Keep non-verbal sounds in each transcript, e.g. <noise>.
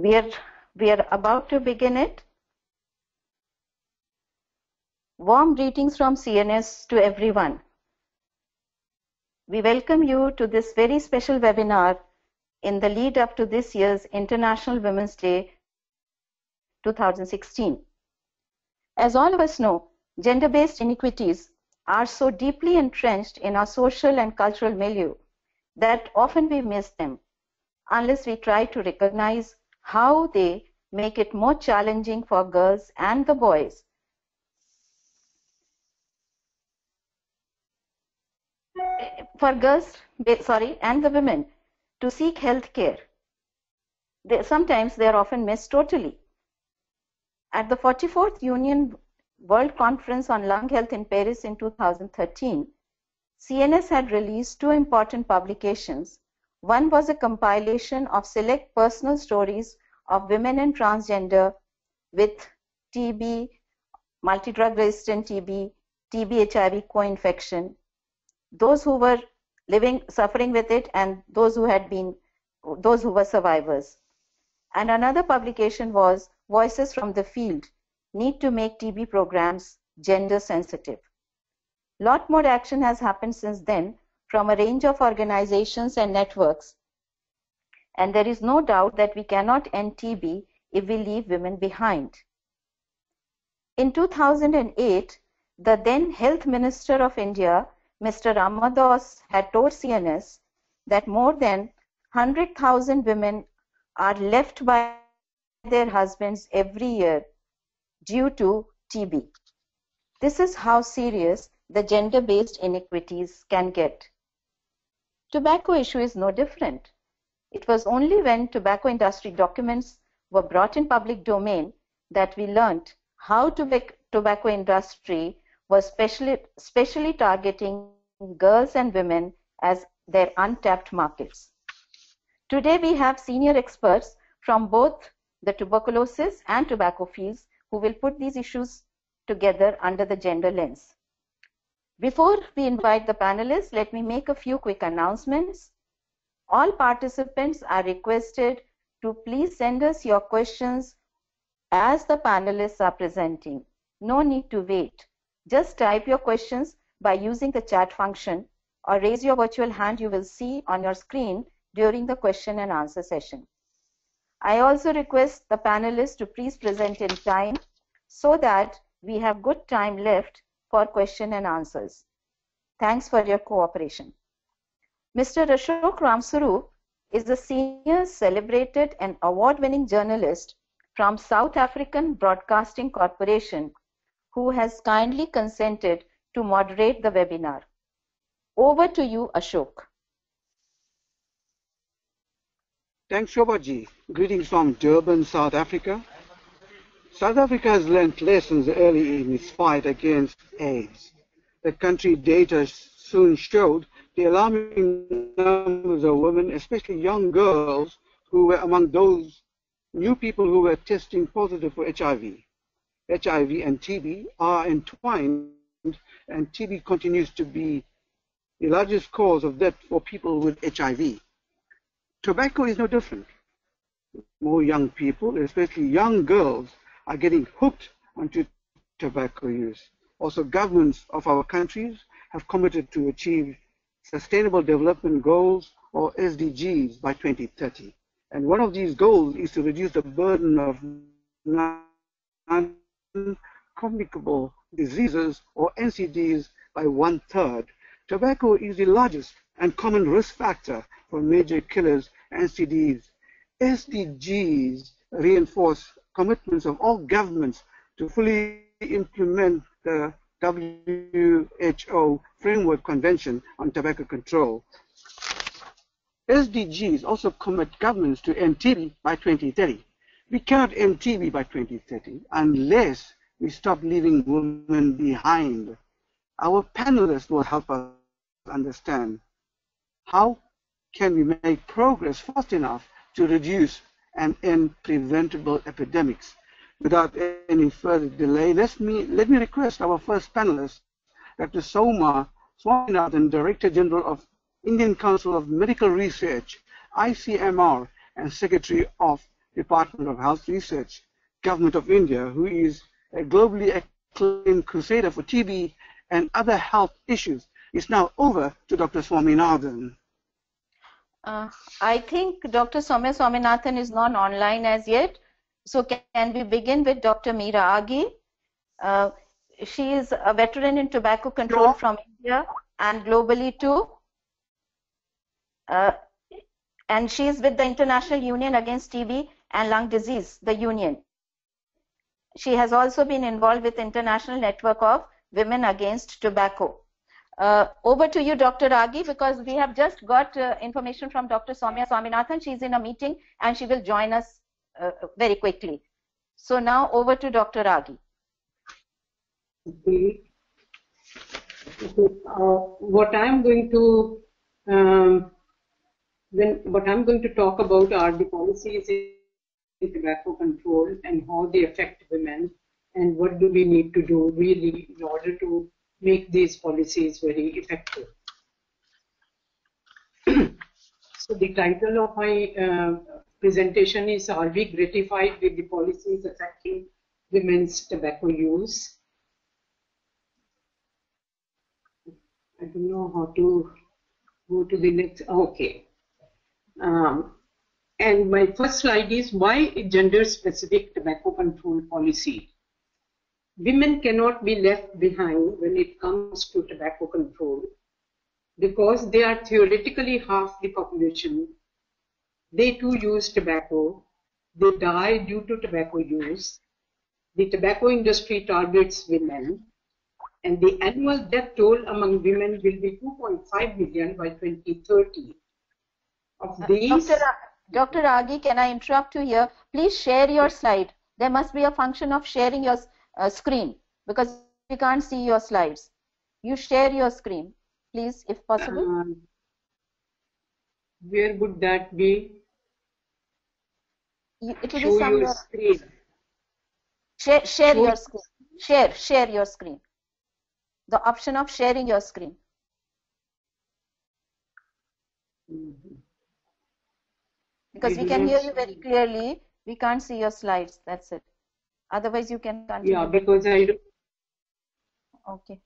We are, we are about to begin it. Warm greetings from CNS to everyone. We welcome you to this very special webinar in the lead up to this year's International Women's Day 2016. As all of us know, gender-based inequities are so deeply entrenched in our social and cultural milieu that often we miss them unless we try to recognize how they make it more challenging for girls and the boys. For girls sorry and the women to seek health care. Sometimes they are often missed totally. At the 44th union world conference on lung health in paris in 2013 cns had released two important publications. One was a compilation of select personal stories of women and transgender with TB, multi-drug resistant TB, TB HIV co-infection, those who were living, suffering with it and those who had been, those who were survivors. And another publication was Voices from the Field, Need to Make TB Programs Gender Sensitive. Lot more action has happened since then from a range of organizations and networks. And there is no doubt that we cannot end TB if we leave women behind. In 2008, the then Health Minister of India, Mr. Ramadoss, had told CNS that more than 100,000 women are left by their husbands every year due to TB. This is how serious the gender-based inequities can get. Tobacco issue is no different. It was only when tobacco industry documents were brought in public domain that we learned how tobacco industry was specially, specially targeting girls and women as their untapped markets. Today we have senior experts from both the tuberculosis and tobacco fields who will put these issues together under the gender lens. Before we invite the panelists, let me make a few quick announcements. All participants are requested to please send us your questions as the panelists are presenting. No need to wait. Just type your questions by using the chat function or raise your virtual hand you will see on your screen during the question and answer session. I also request the panelists to please present in time so that we have good time left for question and answers. Thanks for your cooperation. Mr. Ashok Ramsarup is a senior celebrated and award-winning journalist from South African Broadcasting Corporation who has kindly consented to moderate the webinar. Over to you, Ashok. Thanks, Shobhaji. Greetings from Durban, South Africa. South Africa has learned lessons early in its fight against AIDS. The country data soon showed the alarming numbers of women, especially young girls, who were among those new people who were testing positive for HIV. HIV and TB are entwined, and TB continues to be the largest cause of death for people with HIV. Tobacco is no different. More young people, especially young girls, are getting hooked onto tobacco use. Also, governments of our countries have committed to achieve Sustainable Development Goals, or SDGs, by 2030. And one of these goals is to reduce the burden of non-communicable diseases, or NCDs, by one-third. Tobacco is the largest and common risk factor for major killers, NCDs. SDGs reinforce commitments of all governments to fully implement the WHO Framework Convention on Tobacco Control. SDGs also commit governments to end TB by 2030. We cannot end TB by 2030 unless we stop leaving women behind. Our panelists will help us understand how can we make progress fast enough to reduce and end preventable epidemics. Without any further delay, let me, let me request our first panelist, Dr. Soumya Swaminathan, Director General of Indian Council of Medical Research, ICMR, and Secretary of Department of Health Research, Government of India, who is a globally acclaimed crusader for TB and other health issues, is now over to Dr. Swaminathan. Uh, I think Dr. Soumya Swaminathan is not online as yet. So can we begin with Dr. Mira Aghi? Uh, she is a veteran in tobacco control from India and globally too. Uh, and she is with the International Union Against TB and Lung Disease, the union. She has also been involved with International Network of Women Against Tobacco. Uh, over to you, Dr. Aghi, because we have just got uh, information from Dr. Soumya Swaminathan. She's in a meeting and she will join us uh, very quickly. So now over to Dr. Aghi. Okay. Uh, what I'm going to um, when what I'm going to talk about are the policies in tobacco control and how they affect women and what do we need to do really in order to make these policies very effective. <clears throat> so the title of my uh, presentation is Are we gratified with the policies affecting women's tobacco use? I don't know how to go to the next, okay. Um, and my first slide is why a gender specific tobacco control policy? women cannot be left behind when it comes to tobacco control because they are theoretically half the population. They too use tobacco. They die due to tobacco use. The tobacco industry targets women. And the annual death toll among women will be 2.5 million by 2030. Of Uh, these, Dr. Dr. Aghi, can I interrupt you here? Please share your slide. There must be a function of sharing your uh, screen because we can't see your slides. You share your screen, please, if possible. um, where would that be? You- it will be Show your screen. Share, share show- your screen. Share, share your screen. The option of sharing your screen. Mhm. Because I we can hear you very clearly. We can't see your slides. That's it. Otherwise, you can continue. Yeah, because I don't Okay.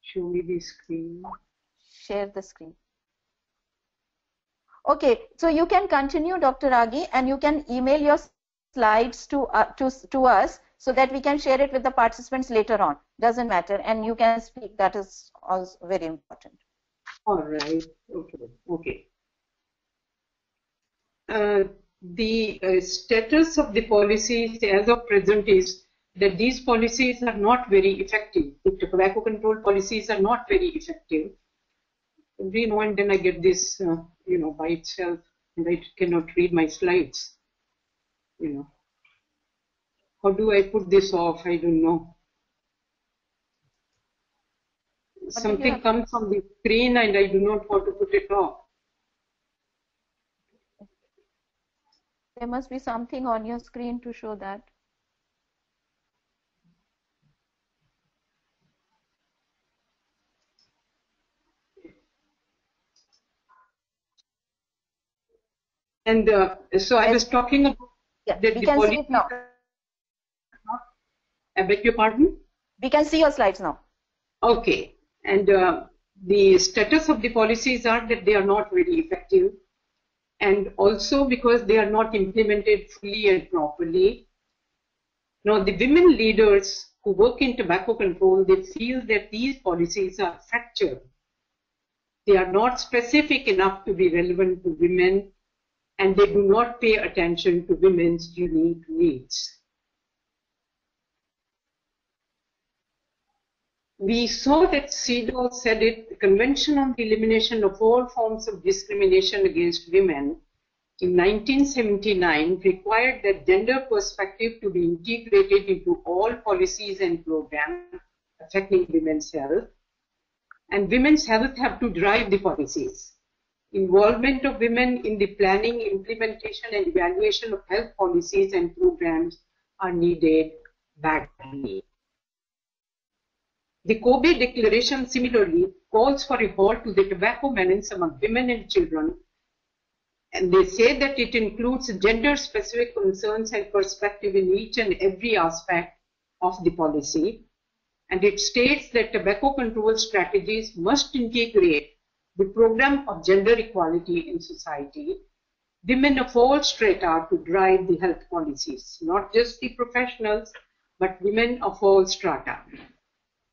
show me the screen. Share the screen. Okay, so you can continue, Dr. Aghi, and you can email your slides to, uh, to, to us so that we can share it with the participants later on. Doesn't matter. And you can speak. That is also very important. All right. Okay. Okay. Uh, the uh, status of the policies as of present is that these policies are not very effective. The tobacco control policies are not very effective. Every now and then I get this, uh, you know, by itself, and I cannot read my slides. You know, how do I put this off? I don't know. you Something comes on the screen, and I do not want to put it off. There must be something on your screen to show that. And uh, so I was talking about Yeah, that we the can see policies it now. I beg your pardon? We can see your slides now. Okay. And uh, the status of the policies are that they are not really effective. And also because they are not implemented fully and properly. Now, the women leaders who work in tobacco control, they feel that these policies are fractured. They are not specific enough to be relevant to women and they do not pay attention to women's unique needs. We saw that CEDAW said it, the Convention on the Elimination of All Forms of Discrimination Against Women in 1979 required that gender perspective to be integrated into all policies and programs affecting women's health. And women's health have to drive the policies. Involvement of women in the planning, implementation, and evaluation of health policies and programs are needed badly. The Kobe Declaration similarly calls for a halt to the tobacco menace among women and children And they say that it includes gender-specific concerns and perspective in each and every aspect of the policy. And it states that tobacco control strategies must integrate the program of gender equality in society, women of all strata to drive the health policies, not just the professionals, but women of all strata.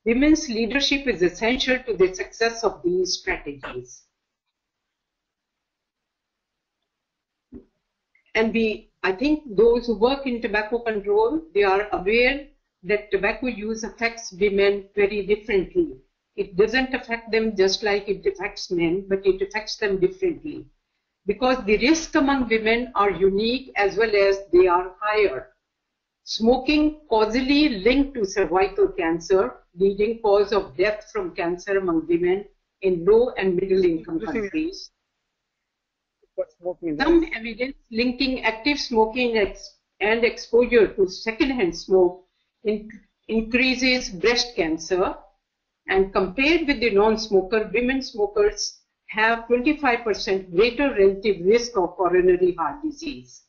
Women's leadership is essential to the success of these strategies. And we, I think those who work in tobacco control, they are aware that tobacco use affects women very differently. It doesn't affect them just like it affects men, but it affects them differently. Because the risks among women are unique as well as they are higher. Smoking causally linked to cervical cancer, leading cause of death from cancer among women in low and middle income countries. Some evidence linking active smoking and exposure to secondhand smoke in, increases breast cancer. And compared with the non-smoker, women smokers have 25% greater relative risk of coronary heart disease.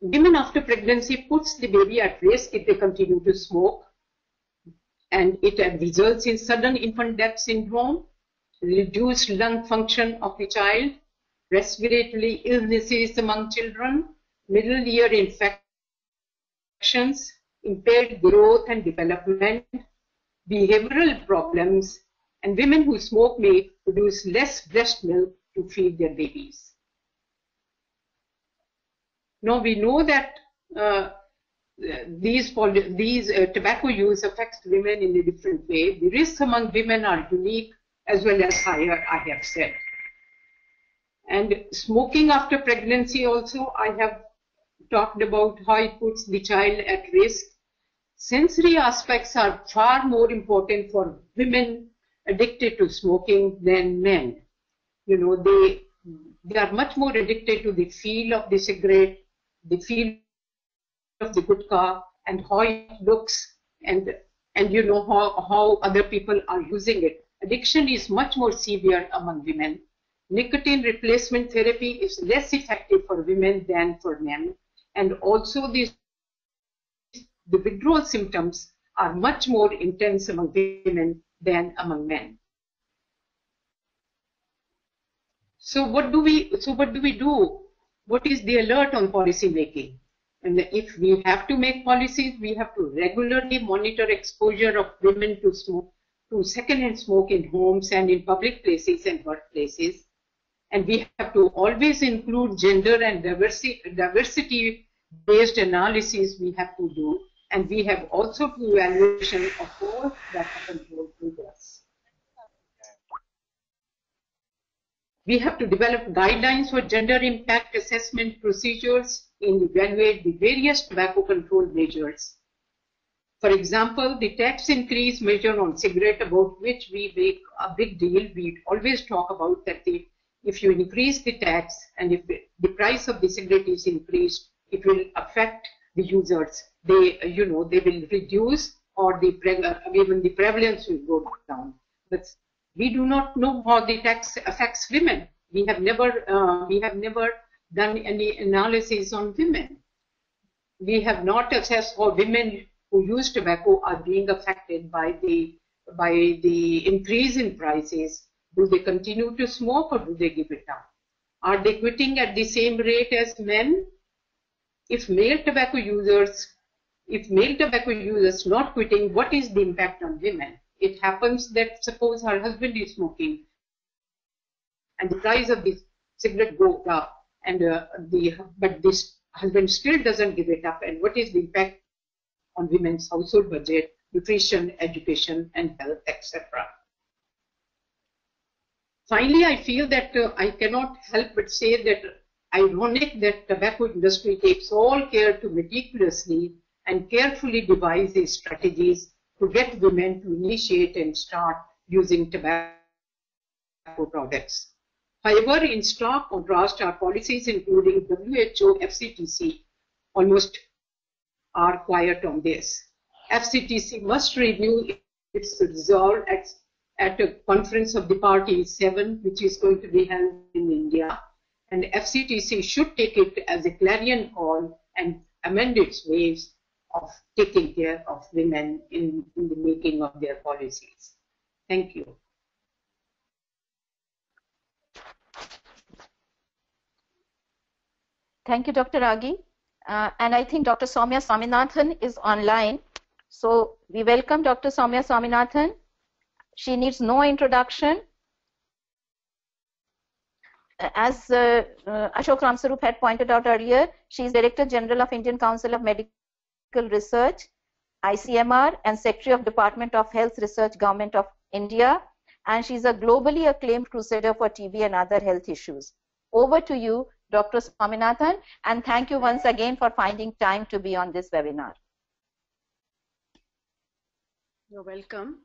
Women after pregnancy puts the baby at risk if they continue to smoke and it results in sudden infant death syndrome, reduced lung function of the child, respiratory illnesses among children, middle ear infections, impaired growth and development, behavioral problems, and women who smoke may produce less breast milk to feed their babies. Now we know that uh, these these uh, tobacco use affects women in a different way. The risks among women are unique as well as higher, I have said. And smoking after pregnancy also, I have talked about how it puts the child at risk. Sensory aspects are far more important for women addicted to smoking than men. You know, they, they are much more addicted to the feel of the cigarette, the feel of the gutka, and how it looks, and, and you know, how, how other people are using it. Addiction is much more severe among women nicotine replacement therapy is less effective for women than for men. And also these, the withdrawal symptoms are much more intense among women than among men. So what do we, so what do we do? What is the alert on policy making? And if we have to make policies, we have to regularly monitor exposure of women to smoke, to secondhand smoke in homes and in public places and workplaces and we have to always include gender and diversity, diversity based analysis we have to do and we have also to evaluation of all that control progress. We have to develop guidelines for gender impact assessment procedures and evaluate the various tobacco control measures. For example, the tax increase measure on cigarette about which we make a big deal, we always talk about that the if you increase the tax and if the price of the cigarette is increased, it will affect the users. They, you know, they will reduce or the even the prevalence will go down. But we do not know how the tax affects women. We have never, uh, we have never done any analysis on women. We have not assessed how women who use tobacco are being affected by the by the increase in prices do they continue to smoke or do they give it up? Are they quitting at the same rate as men? If male tobacco users, if male tobacco users not quitting, what is the impact on women? It happens that suppose her husband is smoking and the price of the cigarette goes up and uh, the but this husband still doesn't give it up and what is the impact on women's household budget, nutrition, education and health, etc. Finally, I feel that uh, I cannot help but say that ironic that tobacco industry takes all care to meticulously and carefully devise these strategies to get women to initiate and start using tobacco products. However, in stark contrast, our policies including WHO, FCTC, almost are quiet on this. FCTC must review its resolve a conference of the party 7, which is going to be held in India. And FCTC should take it as a clarion call and amend its ways of taking care of women in, in the making of their policies. Thank you. Thank you, Dr. Aghi. Uh, and I think Dr. Soumya Swaminathan is online. So we welcome Dr. Soumya Swaminathan. She needs no introduction. As uh, uh, Ashok Ramsarup had pointed out earlier, she is Director General of Indian Council of Medical Research, ICMR, and Secretary of Department of Health Research, Government of India. And she's a globally acclaimed crusader for TB and other health issues. Over to you, Dr. Swaminathan, and thank you once again for finding time to be on this webinar. You're welcome.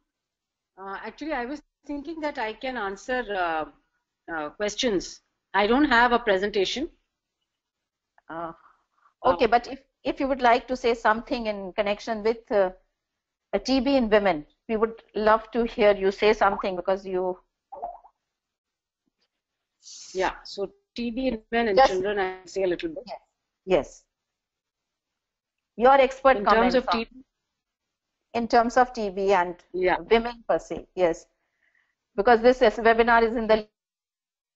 Uh, actually, I was thinking that I can answer uh, uh, questions. I don't have a presentation. Uh, okay, but if, if you would like to say something in connection with uh, a TB in women, we would love to hear you say something because you. Yeah, so TB in men and Yes. children, I say a little bit. Yes. Yes. Your expert In terms of TB, in terms of TB and yeah, women per se, yes. Because this is- webinar is in the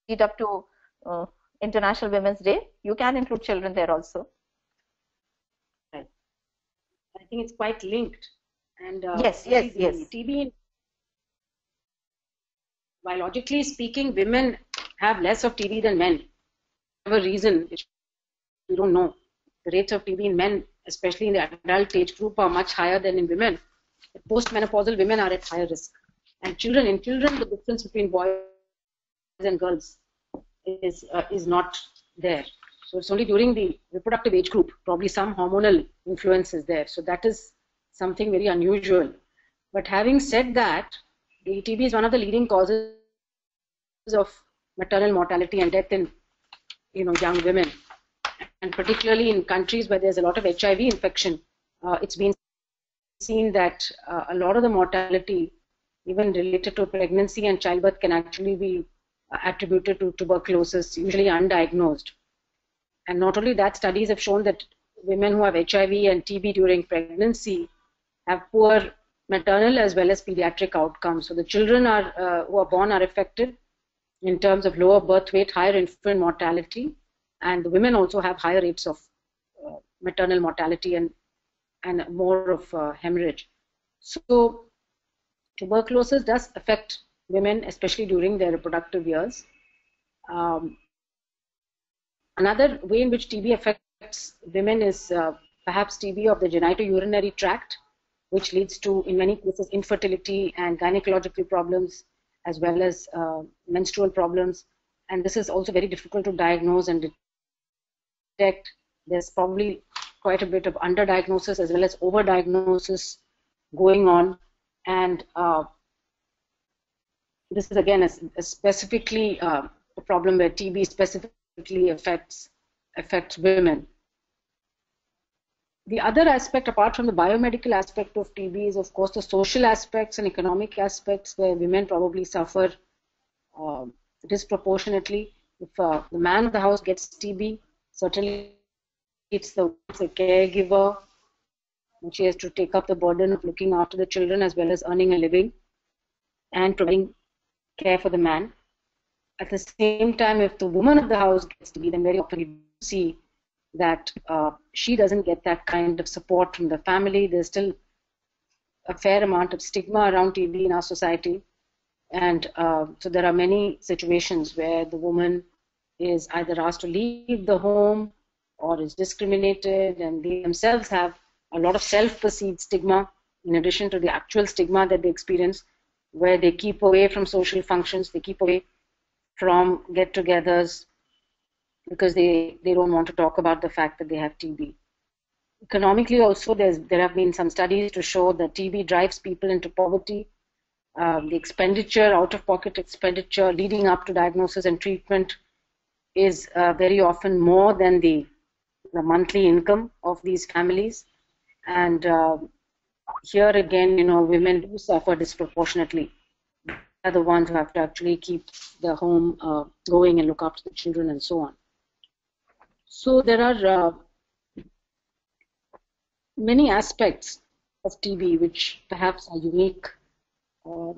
lead up to uh, International Women's Day. You can include children there also. I think it's quite linked. And uh, Yes, yes, yes. TB, biologically speaking, women have less of TB than men. For whatever reason, we don't know. The rates of TB in men, especially in the adult age group, are much higher than in women. Postmenopausal women are at higher risk. And children, in children, the difference between boys and girls is uh, is not there. So it's only during the reproductive age group, probably some hormonal influence is there. So that is something very unusual. But having said that, the TB is one of the leading causes of maternal mortality and death in you know young women, and particularly in countries where there's a lot of HIV infection. Uh, it's been seen that uh, a lot of the mortality, even related to pregnancy and childbirth, can actually be uh, attributed to tuberculosis, usually undiagnosed. And not only that, studies have shown that women who have HIV and TB during pregnancy have poor maternal as well as pediatric outcomes. So the children are uh, who are born are affected in terms of lower birth weight, higher infant mortality, and the women also have higher rates of uh, maternal mortality and and more of uh, hemorrhage. So tuberculosis does affect women, especially during their reproductive years. Um, another way in which TB affects women is uh, perhaps TB of the genitourinary tract, which leads to, in many cases, infertility and gynecological problems, as well as uh, menstrual problems. And this is also very difficult to diagnose and detect. There's probably quite a bit of underdiagnosis as well as overdiagnosis going on. And uh, this is again a, a specifically uh, a problem where TB specifically affects affects women. The other aspect, apart from the biomedical aspect of TB, is of course the social aspects and economic aspects where women probably suffer uh, disproportionately. If uh, the man of the house gets TB, certainly it's the, it's the caregiver, and she has to take up the burden of looking after the children as well as earning a living and providing care for the man. At the same time, if the woman of the house gets TB, then very often you see that uh, she doesn't get that kind of support from the family. There's still a fair amount of stigma around TB in our society. And uh, so there are many situations where the woman is either asked to leave the home or is discriminated, and they themselves have a lot of self perceived stigma in addition to the actual stigma that they experience, where they keep away from social functions, they keep away from get togethers, because they, they don't want to talk about the fact that they have TB. Economically, also, there's, there have been some studies to show that TB drives people into poverty. Um, the expenditure, out of pocket expenditure leading up to diagnosis and treatment is uh, very often more than the, the monthly income of these families. And uh, here again, you know, women do suffer disproportionately They are the ones who have to actually keep the home uh, going and look after the children and so on. So there are uh, many aspects of TB which perhaps are unique uh,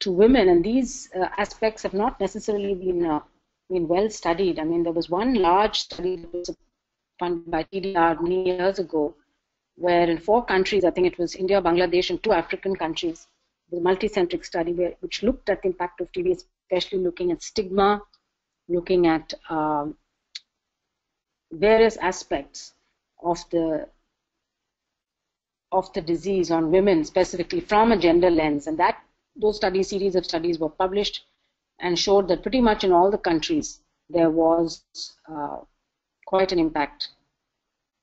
to women, and these uh, aspects have not necessarily been uh, mean, well studied. I mean, there was one large study that was funded by TDR many years ago, where in four countries, I think it was India, Bangladesh, and two African countries, the multicentric study where, which looked at the impact of TB, especially looking at stigma, looking at um, various aspects of the of the disease on women specifically from a gender lens and that those study series of studies were published and showed that pretty much in all the countries there was uh, quite an impact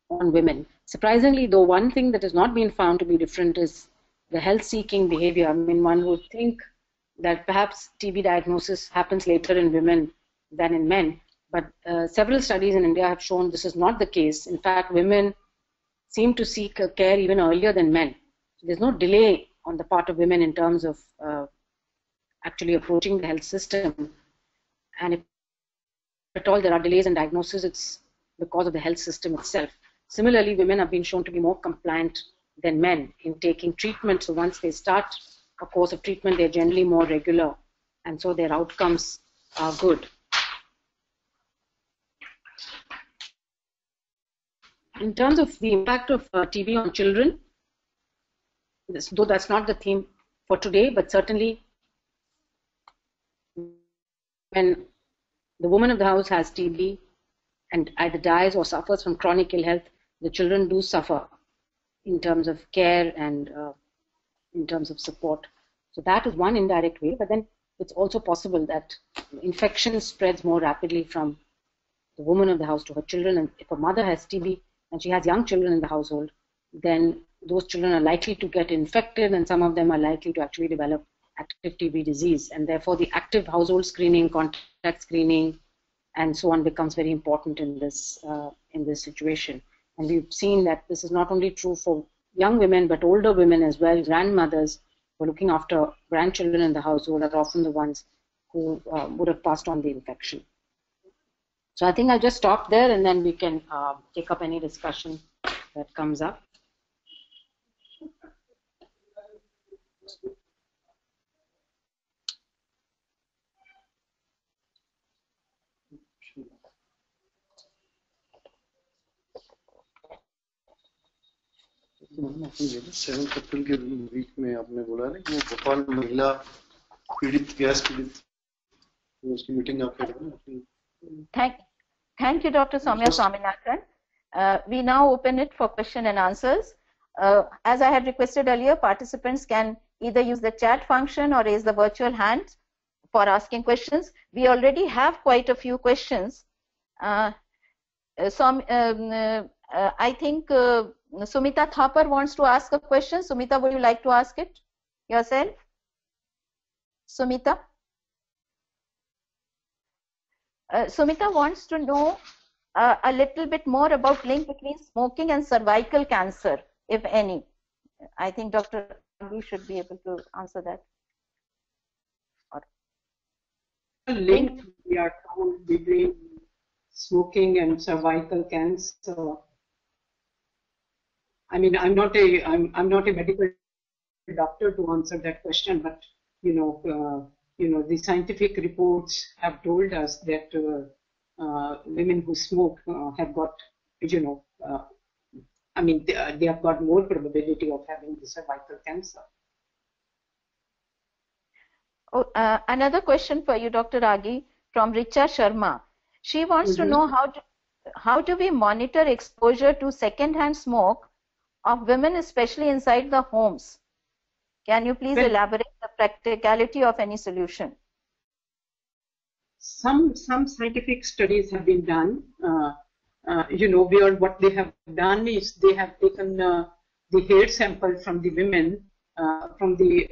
on women. Surprisingly, though, one thing that has not been found to be different is the health-seeking behavior. I mean, one would think that perhaps TB diagnosis happens later in women than in men, but uh, several studies in India have shown this is not the case. In fact, women seem to seek care even earlier than men. There's no delay on the part of women in terms of uh, actually approaching the health system. And if at all there are delays in diagnosis, it's because of the health system itself. Similarly, women have been shown to be more compliant than men in taking treatment. So once they start a course of treatment, they're generally more regular, and so their outcomes are good. In terms of the impact of uh, TB on children, this, though that's not the theme for today, but certainly when the woman of the house has TB and either dies or suffers from chronic ill health, the children do suffer in terms of care and uh, in terms of support. So that is one indirect way, but then it's also possible that infection spreads more rapidly from the woman of the house to her children. And if a mother has TB and she has young children in the household, then those children are likely to get infected and some of them are likely to actually develop active TB disease. And therefore, the active household screening, contact screening, and so on becomes very important in this uh, in this situation. And we've seen that this is not only true for young women, but older women as well, grandmothers who are looking after grandchildren in the household are often the ones who uh, would have passed on the infection. So I think I'll just stop there and then we can uh, take up any discussion that comes up. Seven April के week में आपने बोला ना कि वो भोपाल महिला पीड़ित gas पीड़ित उसकी मीटिंग आप कर रहे Thank, thank you, Dr. Soumya Swaminathan. Uh, we now open it for question and answers. Uh, as I had requested earlier, participants can either use the chat function or raise the virtual hand for asking questions. We already have quite a few questions. Uh, so, um, uh, uh, I think uh, Sumita Thapar wants to ask a question. Sumita, would you like to ask it yourself? Sumita? Uh, Sumita wants to know uh, a little bit more about link between smoking and cervical cancer, if any. I think Dr. We should be able to answer that. A link we are found between smoking and cervical cancer I mean, I'm not a I'm I'm not a medical doctor to answer that question, but you know, uh, you know, the scientific reports have told us that uh, uh, women who smoke uh, have got, you know, uh, I mean, they, they, have got more probability of having the cervical cancer. Oh, uh, another question for you, Dr. Aghi, from Richa Sharma. She wants mm -hmm. to mm-hmm. know how do, how do we monitor exposure to second-hand smoke of women, especially inside the homes. Can you please well, elaborate the practicality of any solution? Some some scientific studies have been done. Uh, uh, you know, where what they have done is they have taken uh, the hair sample from the women uh, from the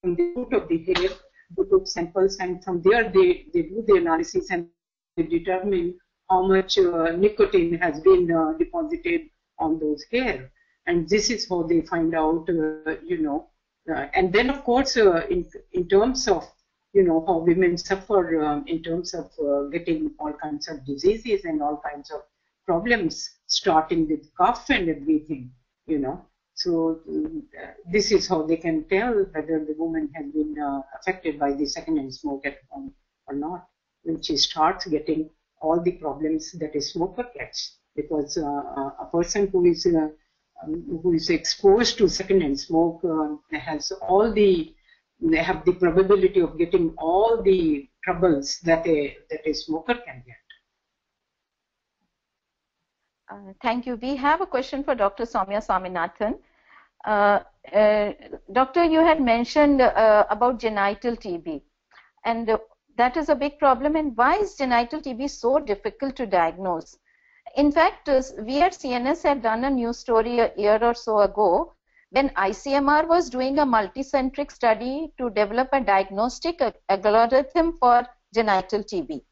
from the root of the hair. They took samples and from there they, they do the analysis and they determine how much uh, nicotine has been uh, deposited on those hair and this is how they find out, uh, you know, uh, and then of course uh, in in terms of you know how women suffer um, in terms of uh, getting all kinds of diseases and all kinds of problems starting with cough and everything you know. So uh, this is how they can tell whether the woman has been uh, affected by the second-hand smoke at home or not when she starts getting all the problems that a smoker gets. Because a person who is who is exposed to second-hand smoke uh, has all the they have the probability of getting all the troubles that a that a smoker can get. Uh, thank you. We have a question for Dr. Soumya Swaminathan. Uh, uh, doctor, you had mentioned uh, about genital TB, and that is a big problem. And why is genital TB so difficult to diagnose? In fact, uh, we at CNS had done a news story a year or so ago when ICMR was doing a multicentric study to develop a diagnostic algorithm for genital TB.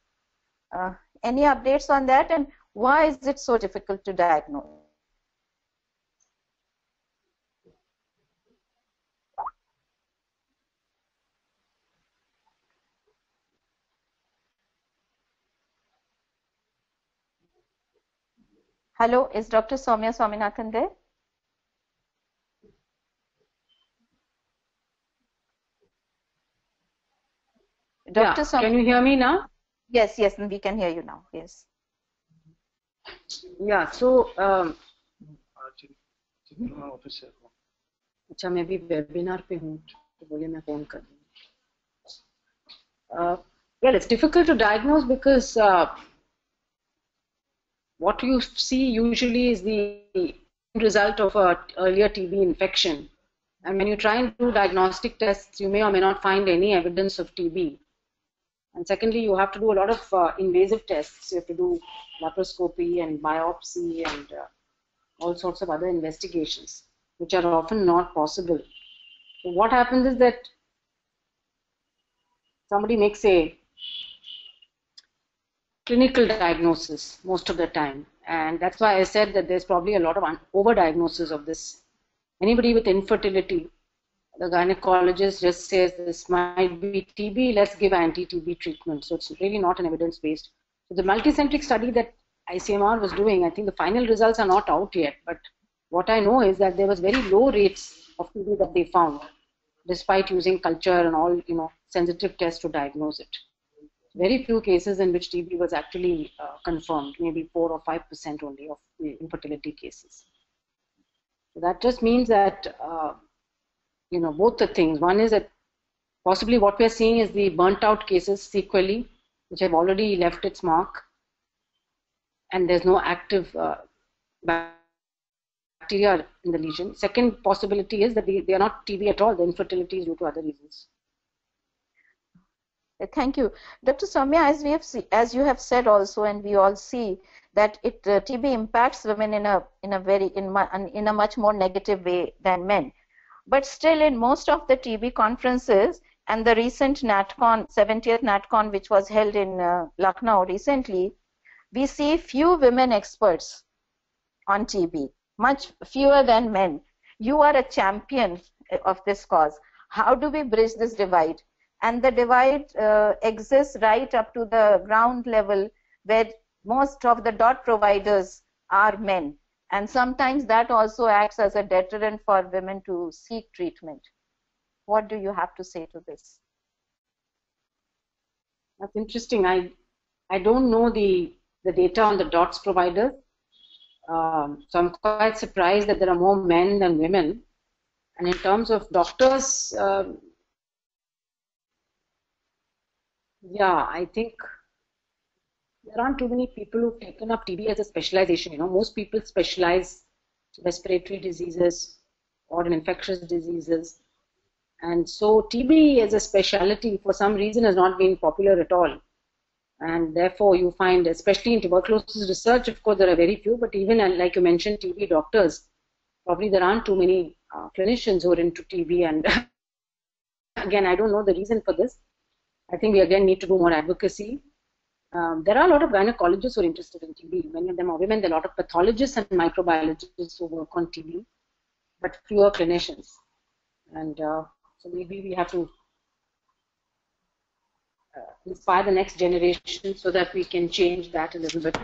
Uh, any updates on that and why is it so difficult to diagnose? Hello, is Dr. Soumya Swaminathan there? Dr. Yeah. Can you hear me now? Yes, yes, we can hear you now. Yes. Yeah, so um, अच्छा मैं भी webinar पे हूँ तो बोलिए मैं phone कर uh, well it's difficult to diagnose because uh, what you see usually is the result of a earlier TB infection and when you try and do diagnostic tests you may or may not find any evidence of TB and secondly, you have to do a lot of uh, invasive tests. You have to do laparoscopy and biopsy and uh, all sorts of other investigations, which are often not possible. So what happens is that somebody makes a clinical diagnosis most of the time. And that's why I said that there's probably a lot of overdiagnosis of this. Anybody with infertility the gynecologist just says this might be TB, let's give anti-TB treatment. So it's really not an evidence-based. So the multicentric study that ICMR was doing, I think the final results are not out yet, but what I know is that there was very low rates of TB that they found, despite using culture and all, you know, sensitive tests to diagnose it. Very few cases in which TB was actually uh, confirmed, maybe 4 or 5% only of infertility cases. So that just means that uh, you know, both the things. One is that possibly what we're seeing is the burnt out cases sequelae, which have already left its mark, and there's no active uh, bacteria in the lesion. Second possibility is that they, they are not TB at all, the infertility is due to other reasons. Thank you. Dr. Soumya, as we have see, as you have said also, and we all see that it uh, TB impacts women in a in a very in, in a much more negative way than men. But still, in most of the TB conferences and the recent NatCon, 70th NatCon, which was held in uh, Lucknow recently, we see few women experts on TB, much fewer than men. You are a champion of this cause. How do we bridge this divide? And the divide uh, exists right up to the ground level where most of the DOT providers are men. And sometimes that also acts as a deterrent for women to seek treatment. What do you have to say to this? That's interesting. I I don't know the the data on the DOTS providers. Um, so I'm quite surprised that there are more men than women. And in terms of doctors, um, yeah, I think there aren't too many people who've taken up TB as a specialization. You know, most people specialize respiratory diseases or in infectious diseases. And so TB as a specialty for some reason has not been popular at all. And therefore you find, especially in tuberculosis research, of course, there are very few, but even uh, like you mentioned, TB doctors, probably there aren't too many uh, clinicians who are into TB. And <laughs> again, I don't know the reason for this. I think we again need to do more advocacy um, there are a lot of gynecologists who are interested in TB. Many of them are women. There are a lot of pathologists and microbiologists who work on TB, but fewer clinicians. And uh, so maybe we have to uh, inspire the next generation so that we can change that a little bit.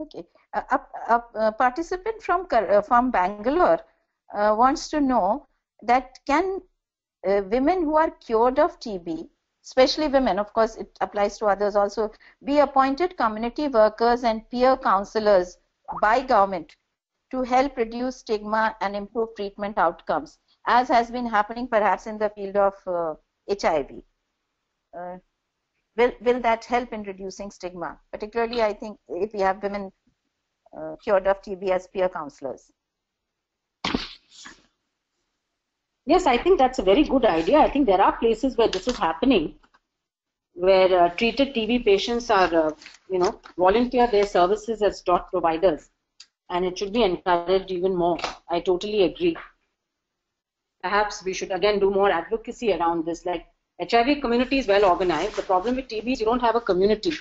Okay. A, a, a participant from uh, from Bangalore uh, wants to know that can uh, women who are cured of TB, especially women, of course it applies to others also, be appointed community workers and peer counselors by government to help reduce stigma and improve treatment outcomes, as has been happening perhaps in the field of HIV. Uh, will, will that help in reducing stigma? Particularly, I think, if we have women uh, cured of TB as peer counselors. Yes, I think that's a very good idea. I think there are places where this is happening, where uh, treated TB patients are, uh, you know, volunteer their services as DOT providers, and it should be encouraged even more. I totally agree. Perhaps we should again do more advocacy around this, like HIV community is well organized. The problem with TB is you don't have a community.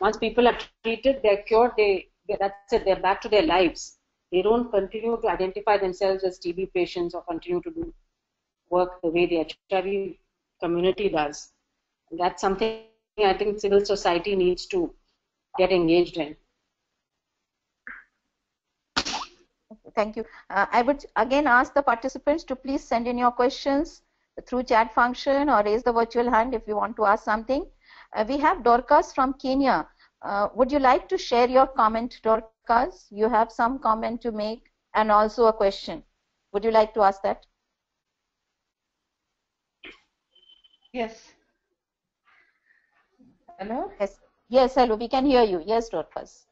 Once people are treated, they're cured, they, that's it, they're back to their lives. They don't continue to identify themselves as TB patients or continue to do work the way the HIV community does. And that's something I think civil society needs to get engaged in. Thank you. Uh, I would again ask the participants to please send in your questions through chat function or raise the virtual hand if you want to ask something. Uh, we have Dorcas from Kenya. Uh, would you like to share your comment, Dorcas? You have some comment to make and also a question. Would you like to ask that? Yes. Hello? Yes. Yes, hello. We can hear you. Yes, Dorcas.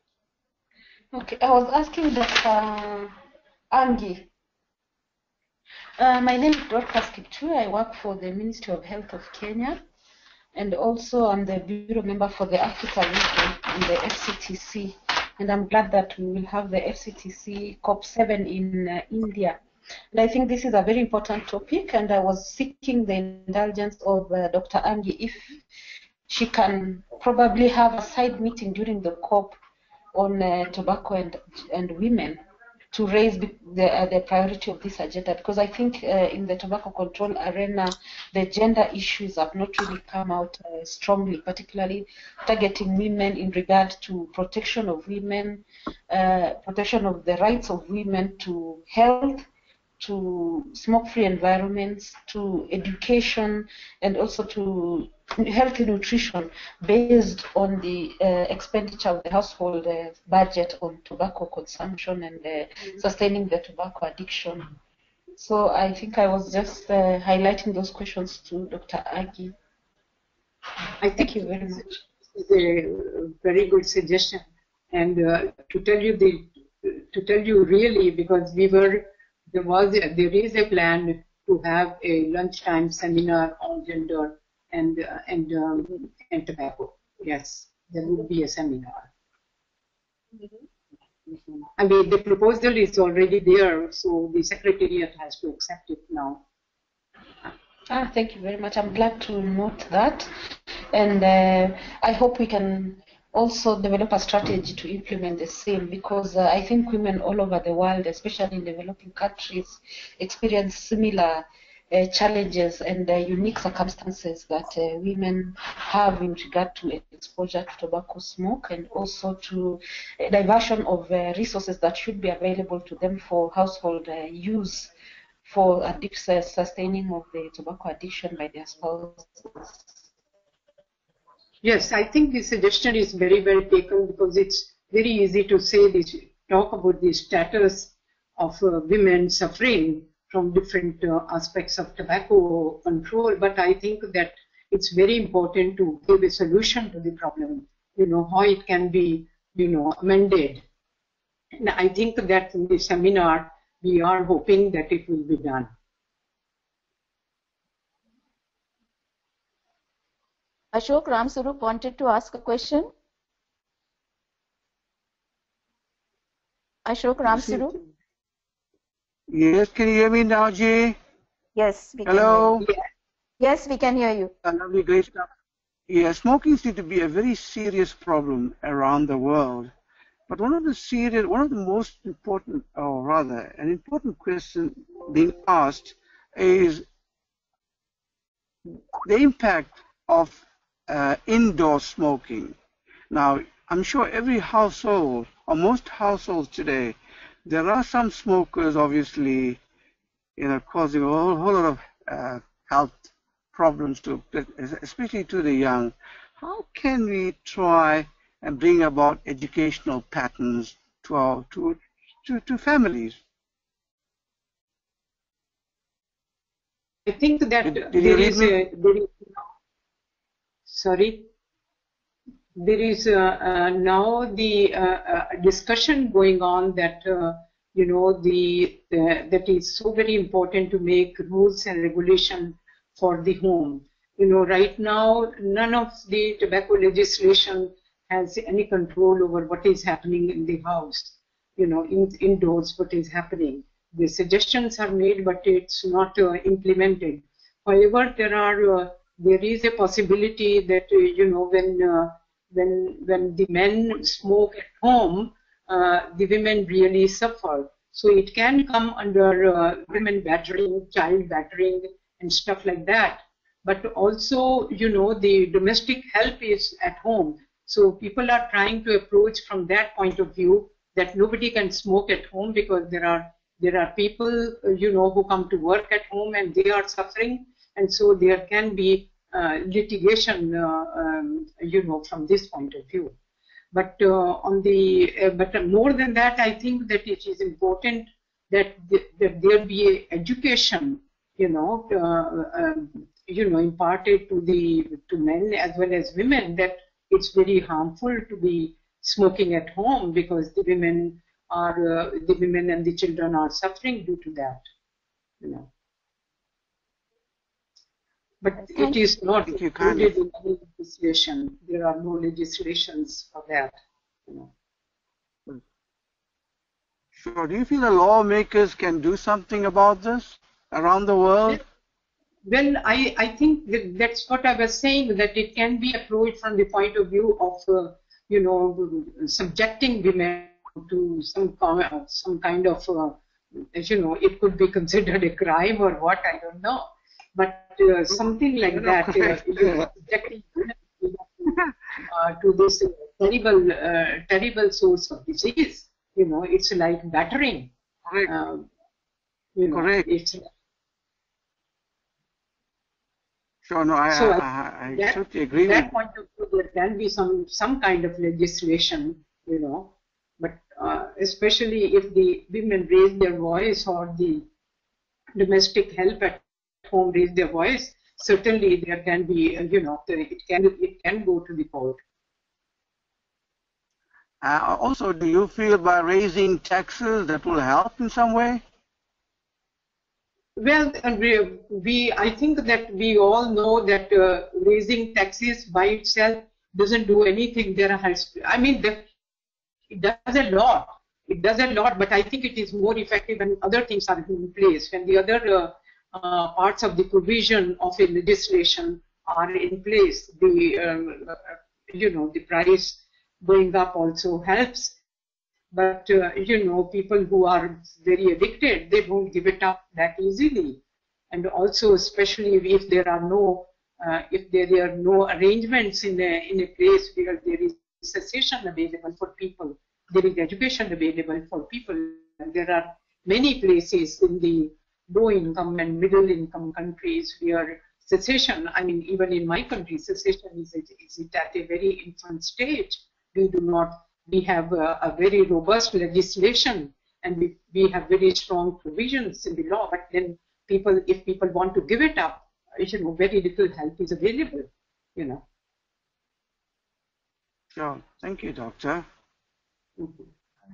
Okay. I was asking Dr. Aghi uh, my name is Dorcas Kipchue. I work for the Ministry of Health of Kenya, and also I'm the bureau member for the Africa region and the FCTC. And I'm glad that we will have the FCTC COP7 in uh, India. And I think this is a very important topic, and I was seeking the indulgence of uh, Dr. Aghi if she can probably have a side meeting during the COP on uh, tobacco and, and women to raise the, the, uh, the, priority of this agenda because I think uh, in the tobacco control arena, the gender issues have not really come out uh, strongly, particularly targeting women in regard to protection of women, protection of the rights of women to health, to smoke-free environments, to education, and also to healthy nutrition based on the uh, expenditure of the household uh, budget on tobacco consumption and uh, sustaining the tobacco addiction. So I think I was just uh, highlighting those questions to Dr. Aghi. I thank you very much. It's a very good suggestion, and uh, to tell you the to tell you really because we were there was a, there is a plan to have a lunchtime seminar on gender and uh, and um, and tobacco. Yes, there would be a seminar. Mm-hmm. I mean, the proposal is already there, so the secretariat has to accept it now. Ah, thank you very much. I'm glad to note that, and uh, I hope we can also develop a strategy to implement the same because uh, I think women all over the world, especially in developing countries, experience similar uh, challenges and uh, unique circumstances that uh, women have in regard to exposure to tobacco smoke and also to diversion of uh, resources that should be available to them for household uh, use for sustaining of the tobacco addiction by their spouses. Yes, I think the suggestion is very well taken because it's very easy to say this, talk about the status of uh, women suffering from different uh, aspects of tobacco control, but I think that it's very important to give a solution to the problem, you know, how it can be, you know, amended. And I think that in the seminar, we are hoping that it will be done. Ashok Ramsarup wanted to ask a question. Ashok Ramsarup. Yes, can you hear me now, Jay? Yes, we Hello? can Hello? Yes, we can hear you. Uh, lovely, great stuff. Yeah, smoking seems to be a very serious problem around the world. But one of the serious, one of the most important, or rather, an important question being asked is the impact of uh, indoor smoking. Now, I'm sure every household, or most households today, there are some smokers, obviously, you know, causing a whole, whole lot of uh, health problems to, especially to the young. How can we try and bring about educational patterns to our to to, to families? I think that Did- did there is a, there is, sorry, there is uh, uh, now the uh, discussion going on that you know the, the that is so very important to make rules and regulation for the home. You know, right now none of the tobacco legislation has any control over what is happening in the house. You know, in, indoors, what is happening the suggestions are made, but it's not uh, implemented. However, there are uh, there is a possibility that uh, you know when uh, when when the men smoke at home, uh, the women really suffer. So it can come under uh, women battering, child battering, and stuff like that. But also, you know, the domestic help is at home. So people are trying to approach from that point of view that nobody can smoke at home because there are there are people, uh, you know, who come to work at home and they are suffering, and so there can be uh, litigation, uh, um, you know, from this point of view. But uh, on the, but more than that, I think that it is important that th- that there be education, you know, um, you know, imparted to the to men as well as women that it's very harmful to be smoking at home because the women are uh, the women and the children are suffering due to that you know but Thank it is not you included in any legislation there are no legislations for that you know Sure. Do you feel the lawmakers can do something about this around the world? Well, I, I think that that's what I was saying, that it can be approached from the point of view of, uh, you know, subjecting women to some, some kind of, uh, you know, it could be considered a crime or what, I don't know. But uh, something like that, uh, correct. <laughs> you know, subjecting <laughs> women uh, to this terrible, uh, terrible source of disease. You know, it's like battering. Correct. Um, you know, Correct. It's, Sure. No, I, So I, I- I, that- totally agree with that point of view, there can be some some kind of legislation, you know, but uh, especially if the women raise their voice or the domestic help at home raise their voice, certainly there can be, uh, you know, it can it can go to the court. Uh, also, do you feel by raising taxes that will help in some way? Well, we, we I think that we all know that uh, raising taxes by itself doesn't do anything. There has, I mean, the, it does a lot. It does a lot, but I think it is more effective when other things are in place, when the other uh, parts of the provision of a legislation are in place. The um, uh, you know the price going up also helps. But uh, you know people who are very addicted they don't give it up that easily. And also especially if there are no uh, if there are no arrangements in a, in a place where there is cessation available for people there is education available for people. There are many places in the low income and middle income countries where cessation i mean even in my country cessation is, is at a very infant stage we do not we have a, a very robust legislation and we, we have very strong provisions in the law but then people if people want to give it up you know very little help is available you know Sure. Thank you, doctor. Uh,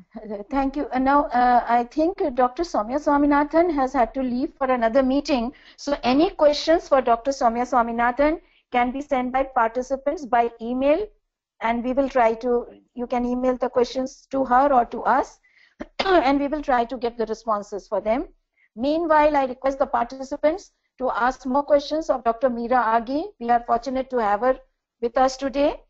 <laughs> Thank you. And now uh, I think uh, Dr. Soumya Swaminathan has had to leave for another meeting. So any questions for Dr. Soumya Swaminathan can be sent by participants by email and we will try to, you can email the questions to her or to us <clears throat> and we will try to get the responses for them. Meanwhile, I request the participants to ask more questions of Dr. Mira Aghi. We are fortunate to have her with us today.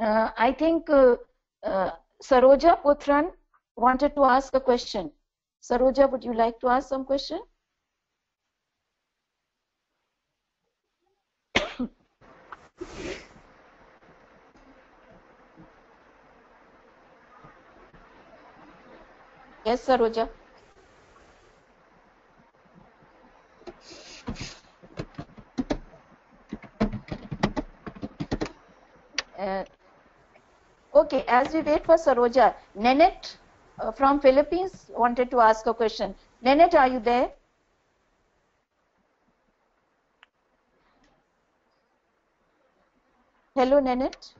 Uh, I think uh, uh, Saroja Putran wanted to ask a question. Saroja, would you like to ask some question? yes, Saroja. Uh, okay, as we wait for Saroja, Nenet uh, from Philippines wanted to ask a question. Nenet, are you there? Hello, Nenet.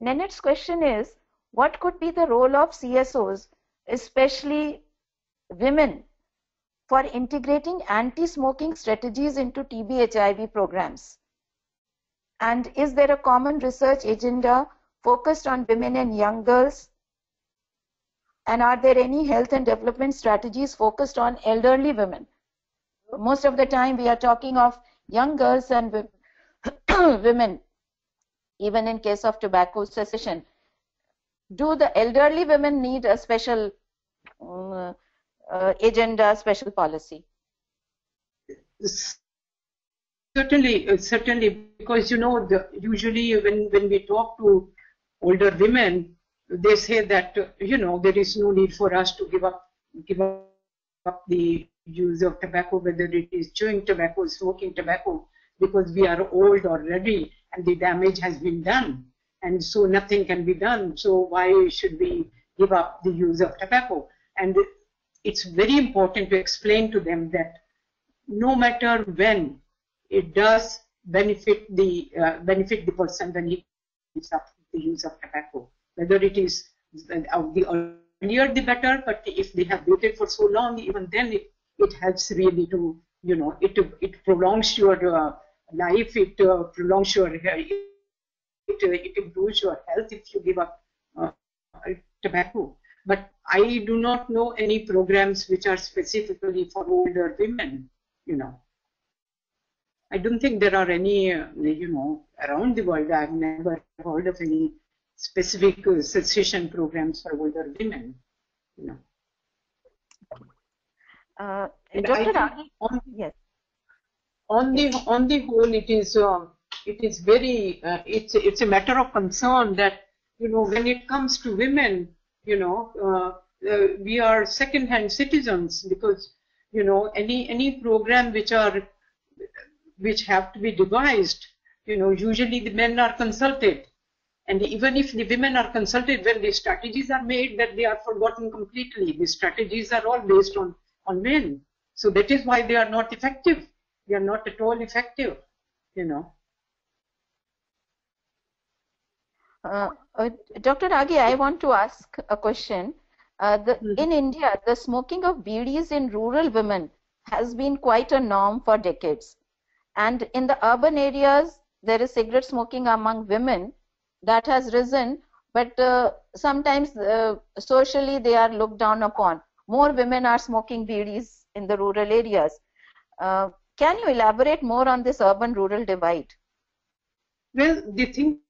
Nenet's question is, what could be the role of CSOs, especially women, for integrating anti-smoking strategies into TB HIV programs? And is there a common research agenda focused on women and young girls? And are there any health and development strategies focused on elderly women? Most of the time we are talking of young girls and <coughs> women, even in case of tobacco cessation. Do the elderly women need a special uh, uh, agenda, special policy? Certainly, uh, certainly, because you know, the, usually when, when we talk to older women, they say that uh, you know there is no need for us to give up give up the use of tobacco, whether it is chewing tobacco, smoking tobacco, because we are old already and the damage has been done, and so nothing can be done. So why should we give up the use of tobacco? And it's very important to explain to them that no matter when it does benefit the uh, benefit the person when he gives up the use of tobacco. Whether it is uh, the earlier the better but if they have waited for so long even then it, it helps really to you know it it prolongs your uh, life it uh, prolongs your it, it improves your health if you give up uh, tobacco but I do not know any programs which are specifically for older women, you know. I don't think there are any, uh, you know, around the world. I've never heard of any specific uh, cessation programs for older women, you know. Uh, Dr. On, yes. On the on the whole, it is uh, it is very uh, it's it's a matter of concern that you know when it comes to women, you know, uh, uh, we are second-hand citizens because, you know, any any program which are which have to be devised, you know, usually the men are consulted, and even if the women are consulted, when the strategies are made, that they are forgotten completely. The strategies are all based on on men, so that is why they are not effective. They are not at all effective, you know. Uh, uh, Dr. Aghi, I want to ask a question. Uh, the, mm -hmm. In India, the smoking of bidis in rural women has been quite a norm for decades. And in the urban areas, there is cigarette smoking among women that has risen, but uh, sometimes uh, socially they are looked down upon. More women are smoking bidis in the rural areas. Uh, can you elaborate more on this urban-rural divide? Well, the thing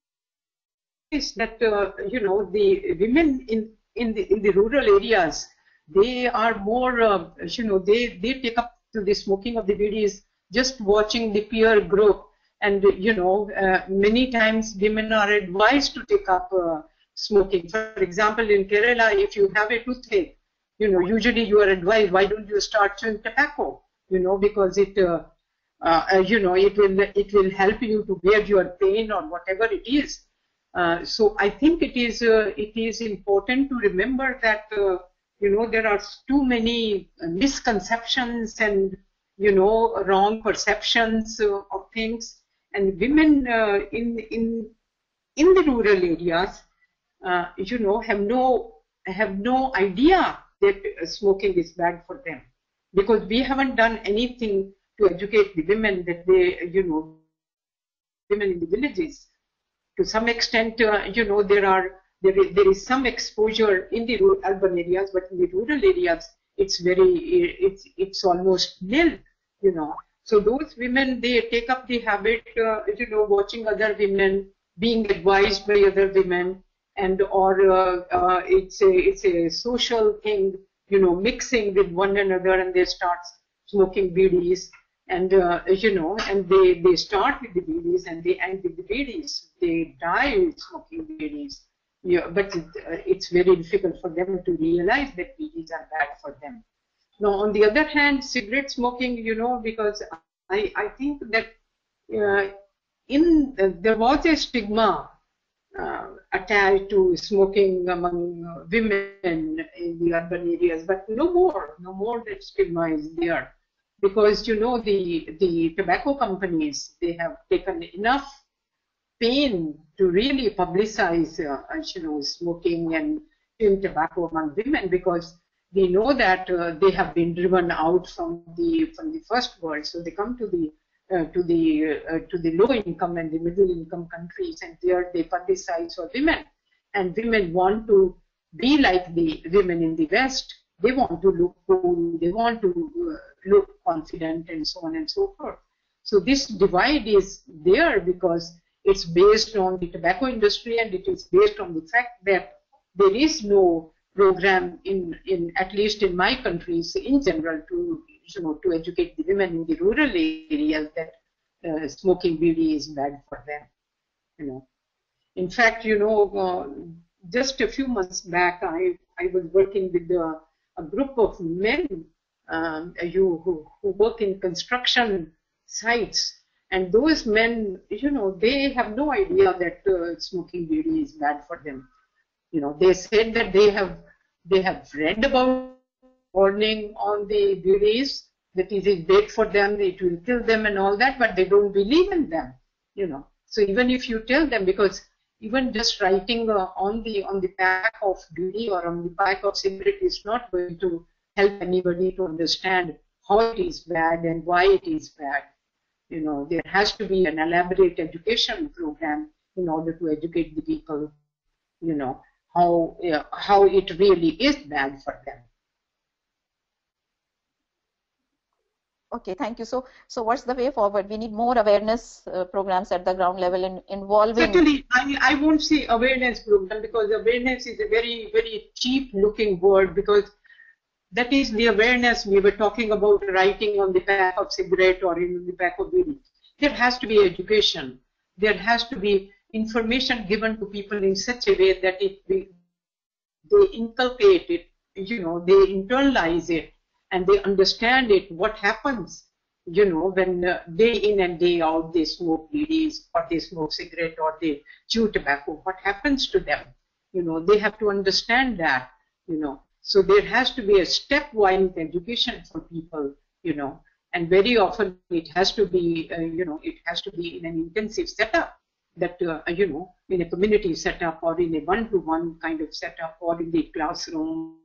is that uh, you know the women in in the in the rural areas they are more uh, you know they they take up to the smoking of the bidis just watching the peer group. And you know uh, many times women are advised to take up uh, smoking. For example in kerala if you have a toothache you know usually you are advised why don't you start chewing tobacco? You know because it uh, uh, you know it will it will help you to bear your pain or whatever it is uh, so I think it is uh, it is important to remember that uh, you know there are too many misconceptions and you know wrong perceptions of things, and women in in in the rural areas, you know, have no have no idea that smoking is bad for them. Because we haven't done anything to educate the women that they, you know, women in the villages to some extent, uh, you know, there are there is, there is some exposure in the rural, urban areas, but in the rural areas, it's very, it's, it's almost nil, you know. So those women, they take up the habit, uh, you know, watching other women, being advised by other women, and or uh, uh, it's a it's a social thing, you know, mixing with one another, and they start smoking bidis, and uh, you know, and they they start with the bidis and they end with the bidis. They die with smoking bidis. Yeah, but it, uh, it's very difficult for them to realize that bidis are bad for them. Now, on the other hand, cigarette smoking, you know, because I, I think that uh, in uh, there was a stigma uh, attached to smoking among women in the urban areas, but no more, no more that stigma is there, because you know the the tobacco companies they have taken enough pain to really publicize, uh, you know, smoking and chewing tobacco among women because they know that uh, they have been driven out from the from the first world, so they come to the uh, to the uh, to the low income and the middle income countries, and there they publicize for women, and women want to be like the women in the West. They want to look cool, they want to uh, look confident, and so on and so forth. So this divide is there because it's based on the tobacco industry, and it is based on the fact that there is no program in, in at least in my countries in general to you know to educate the women in the rural areas that uh, smoking bidi is bad for them you know in fact you know uh, just a few months back i i was working with a, a group of men um, you who, who work in construction sites and those men you know they have no idea that uh, smoking bidi is bad for them. You know they said that they have they have read about warning on the bidis that it is bad for them it will kill them and all that but they don't believe in them you know. So even if you tell them because even just writing uh, on the on the back of bidi or on the back of cigarette is not going to help anybody to understand how it is bad and why it is bad you know there has to be an elaborate education program in order to educate the people you know how uh, how it really is bad for them. Okay, thank you. So, so what's the way forward? We need more awareness uh, programs at the ground level in, involving. Certainly, I, I won't say awareness program because awareness is a very very cheap looking word because that is the awareness we were talking about writing on the back of cigarette or in the back of bidi. There has to be education. There has to be information given to people in such a way that it be, they inculcate it, you know, they internalize it and they understand it, what happens, you know, when uh, day in and day out they smoke bidis or they smoke cigarette or they chew tobacco, what happens to them? You know, they have to understand that, you know. So there has to be a stepwise education for people, you know, and very often it has to be, uh, you know, it has to be in an intensive setup that uh, you know in a community setup or in a one-to-one kind of setup or in the classroom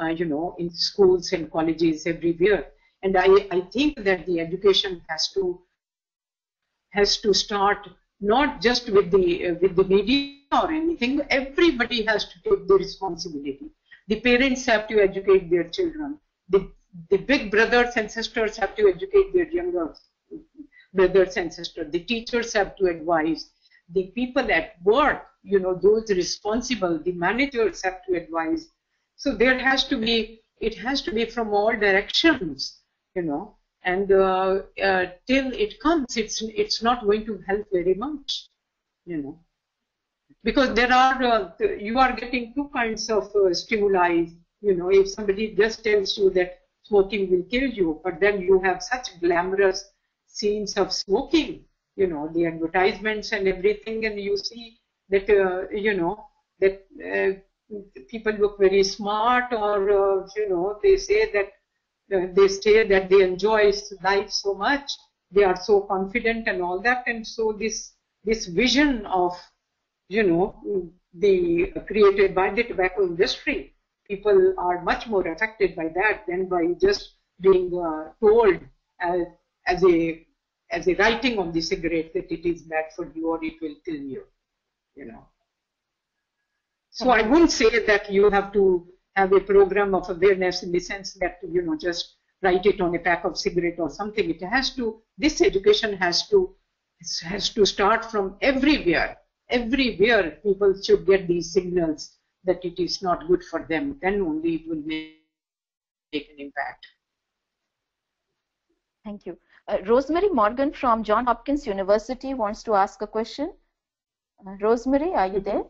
uh, you know in schools and colleges everywhere. And I, I think that the education has to has to start not just with the uh, with the media or anything. Everybody has to take the responsibility the parents have to educate their children the the big brothers and sisters have to educate their younger brothers and sisters. The teachers have to advise. The people at work, you know, those responsible, the managers have to advise. So there has to be, it has to be from all directions, you know, and uh, uh, till it comes, it's it's not going to help very much, you know, because there are uh, you are getting two kinds of uh, stimuli. You know, if somebody just tells you that smoking will kill you, but then you have such glamorous scenes of smoking, you know, the advertisements and everything, and you see that, uh, you know, that uh, people look very smart or, uh, you know, they say that uh, they say that they enjoy life so much, they are so confident and all that, and so this this vision of, you know, the created by the tobacco industry, people are much more affected by that than by just being uh, told as, as a as a writing on the cigarette that it is bad for you or it will kill you, you know. So I wouldn't say that you have to have a program of awareness in the sense that, you know, just write it on a pack of cigarette or something. It has to, this education has to, has to start from everywhere. Everywhere people should get these signals that it is not good for them. Then only it will make, make an impact. Thank you. Uh, Rosemary Morgan from John Hopkins University wants to ask a question. Uh, Rosemary, are you there?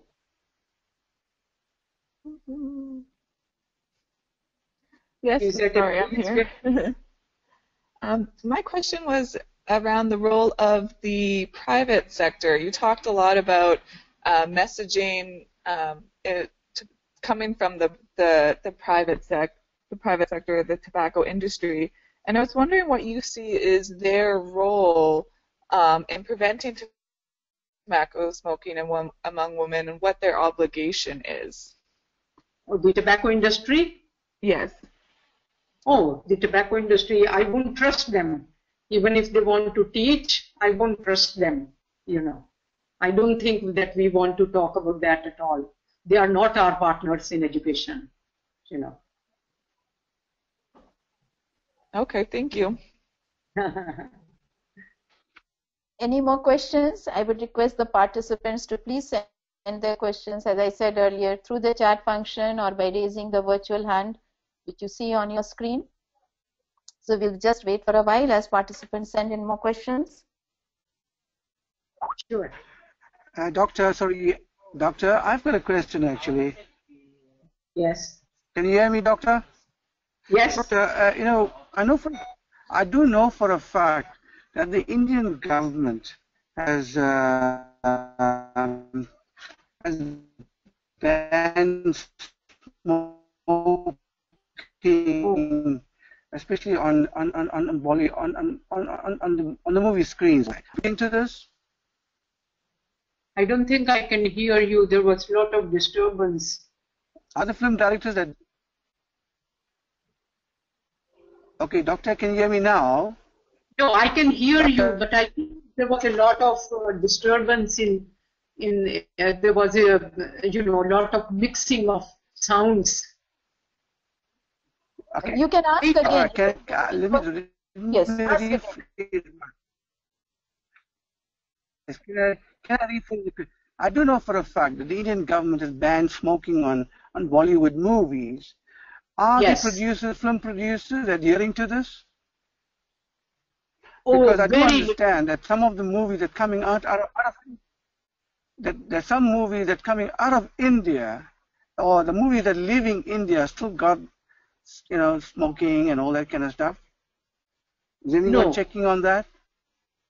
Yes, Is that sorry, I'm here. <laughs> um, my question was around the role of the private sector. You talked a lot about uh, messaging um, it, to, coming from the, the, the private sec, the private sector, the tobacco industry, and I was wondering what you see is their role um, in preventing tobacco smoking among, among women and what their obligation is. Oh, the tobacco industry? Yes. Oh, the tobacco industry, I won't trust them. Even if they want to teach, I won't trust them, you know. I don't think that we want to talk about that at all. They are not our partners in education, you know. Okay, thank you. <laughs> Any more questions? I would request the participants to please send their questions, as I said earlier, through the chat function or by raising the virtual hand, which you see on your screen. So we'll just wait for a while as participants send in more questions. sure. Uh, doctor, sorry, doctor, I've got a question actually. Yes. Can you hear me, doctor? Yes. Doctor, uh, you know, I know for, I do know for a fact that the Indian government has uh, um, has banned smoking, especially on on on on Bolly, on on on on on the on the movie screens. Into this? I don't think I can hear you. There was a lot of disturbance. Are the film directors that? Okay, doctor, can you hear me now? No, I can hear you, but I think there was a lot of uh, disturbance in in uh, there was a you know a lot of mixing of sounds. Okay. You can ask again. can, uh, let me, Yes, ask again. Can I, can I rephrase the I do know for a fact that the Indian government has banned smoking on, on Bollywood movies. Are Yes. the producers, film producers, adhering to this? Oh, Because I do understand that some of the movies that coming out, are out of that there's some movies that coming out of India, or the movies that leaving India still got, you know, smoking and all that kind of stuff. Is anyone No. checking on that?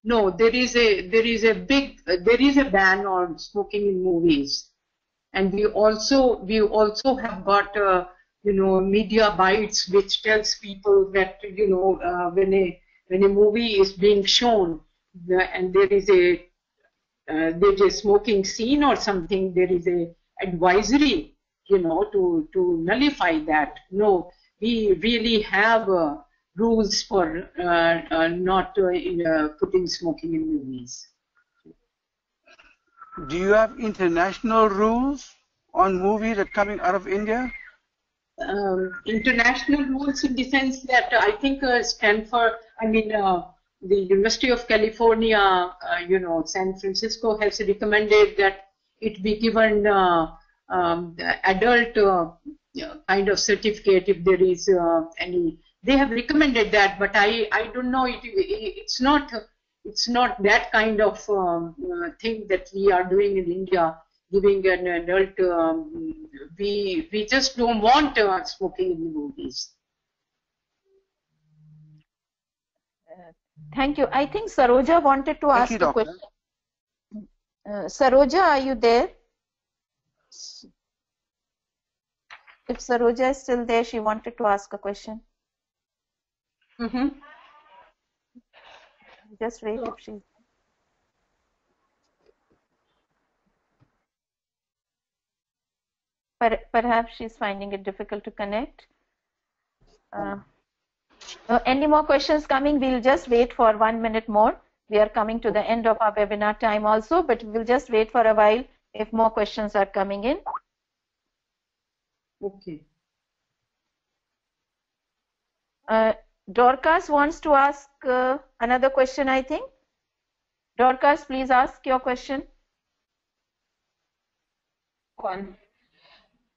No, there is a there is a big uh, there is a ban on smoking in movies, and we also we also have got uh, you know media bites which tells people that you know uh, when a when a movie is being shown the, and there is a uh, there's a smoking scene or something there is a advisory you know to to nullify that. No, we really have. Uh, rules for uh, uh, not uh, in, uh, putting smoking in movies. Do you have international rules on movies that coming out of India? Um, international rules in the sense that I think uh, Stanford, I mean, uh, the University of California, uh, you know, San Francisco has recommended that it be given uh, um, adult uh, kind of certificate if there is uh, any. They have recommended that, but I, I don't know. It, it's not it's not that kind of um, uh, thing that we are doing in India, giving an adult. Um, we we just don't want uh, smoking in the movies. Thank you. I think Saroja wanted to Thank ask you, a doctor. question. Uh, Saroja, are you there? If Saroja is still there, she wanted to ask a question. Mm-hmm. Just wait if she. Per- perhaps she's finding it difficult to connect. Uh, any more questions coming? We'll just wait for one minute more. We are coming to the end of our webinar time also, but we'll just wait for a while if more questions are coming in. Okay. Uh, Dorcas wants to ask uh, another question, I think. Dorcas, please ask your question. One.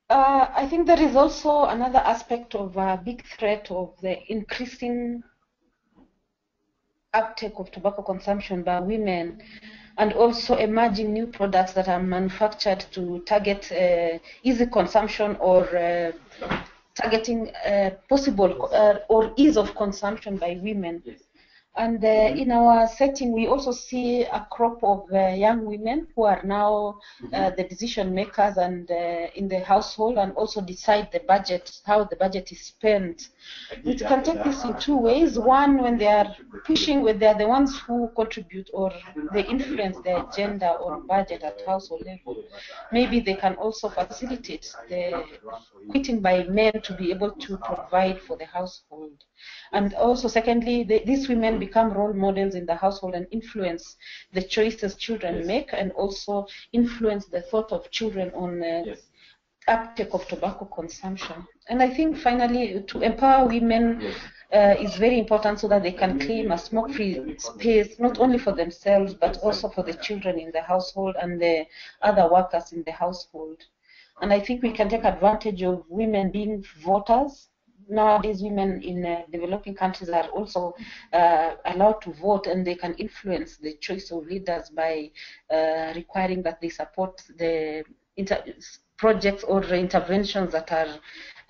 Uh, I think there is also another aspect of a big threat of the increasing uptake of tobacco consumption by women. Mm -hmm and also emerging new products that are manufactured to target uh, easy consumption or uh, targeting uh, possible uh, or ease of consumption by women. And uh, in our setting, we also see a crop of uh, young women who are now uh, the decision makers and uh, in the household and also decide the budget, how the budget is spent. It can take this in two ways. One, when they are pushing, when they are the ones who contribute or they influence the agenda or budget at household level, maybe they can also facilitate the quitting by men to be able to provide for the household. And also, secondly, the, these women become role models in the household and influence the choices children Yes. make and also influence the thought of children on uh, Yes. uptake of tobacco consumption. And I think finally, to empower women Yes. uh, is very important so that they can claim a smoke-free space, not only for themselves, but also for the children in the household and the other workers in the household. And I think we can take advantage of women being voters. Nowadays, women in uh, developing countries are also uh, allowed to vote and they can influence the choice of leaders by uh, requiring that they support the projects or interventions that are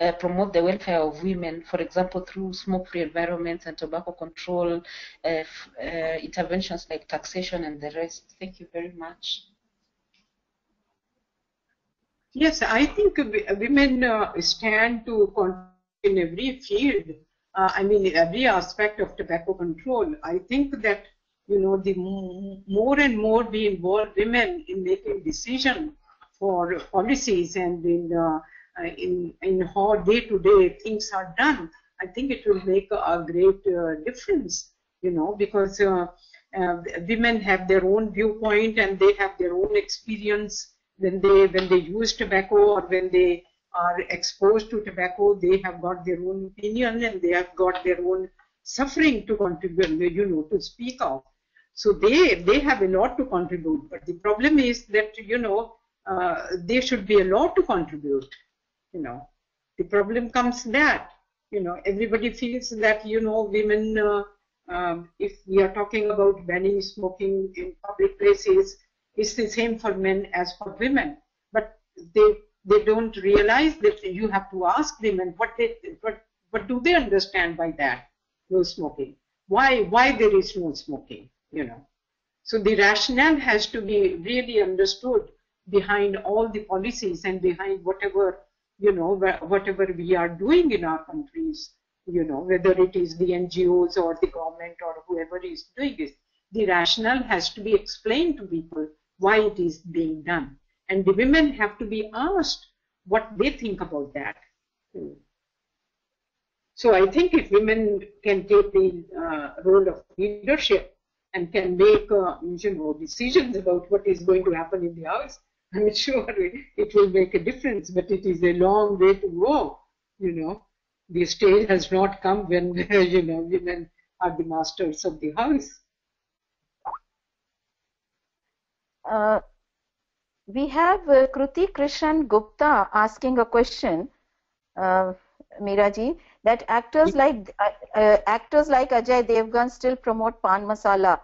uh, promote the welfare of women, for example, through smoke-free environments and tobacco control, uh, uh, interventions like taxation and the rest. Thank you very much. Yes, I think women uh, stand to in every field. Uh, I mean, every aspect of tobacco control. I think that you know the more and more we involve women in making decision for policies and in uh, in in how day to day things are done. I think it will make a, a great uh, difference. You know, because uh, uh, women have their own viewpoint and they have their own experience when they when they use tobacco or when they are exposed to tobacco, they have got their own opinion and they have got their own suffering to contribute, you know, to speak of. So they they have a lot to contribute. But the problem is that you know uh, they should be allowed to contribute. You know, the problem comes that you know everybody feels that you know women. Uh, um, if we are talking about banning smoking in public places, it's the same for men as for women. But they they don't realize that you have to ask them and what they what what do they understand by that no smoking? Why why there is no smoking you know? So the rationale has to be really understood behind all the policies and behind whatever you know whatever we are doing in our countries you know whether it is the ngos or the government or whoever is doing this. The rationale has to be explained to people why it is being done and the women have to be asked what they think about that. So I think if women can take the uh, role of leadership and can make uh, you know decisions about what is going to happen in the house, <laughs> I'm sure it will make a difference. But it is a long way to go. You know, the stage has not come when <laughs> you know women are the masters of the house. Uh, we have uh, Kruti Krishan Gupta asking a question, uh, Miraji, that actors like uh, uh, actors like Ajay Devgan still promote pan masala,